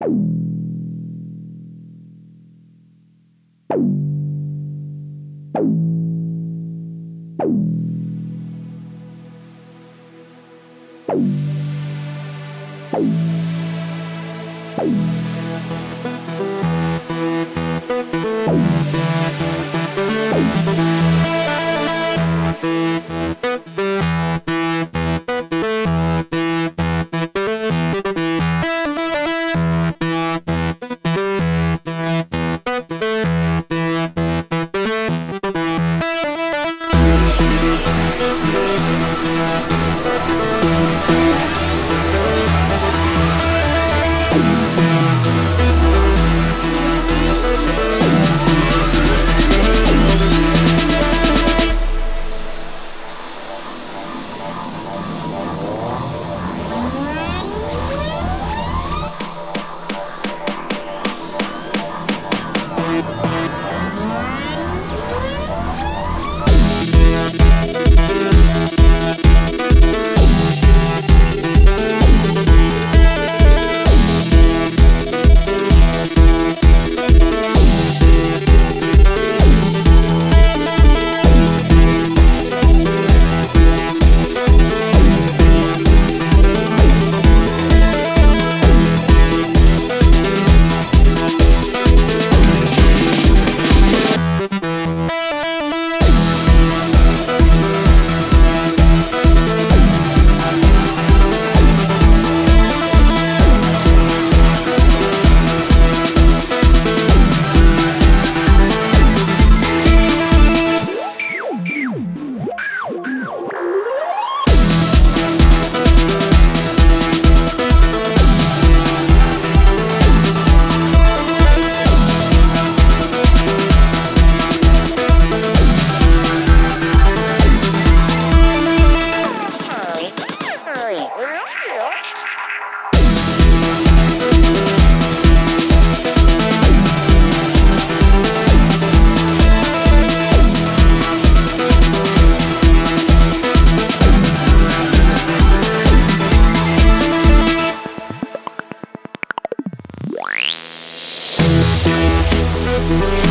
Bye. Música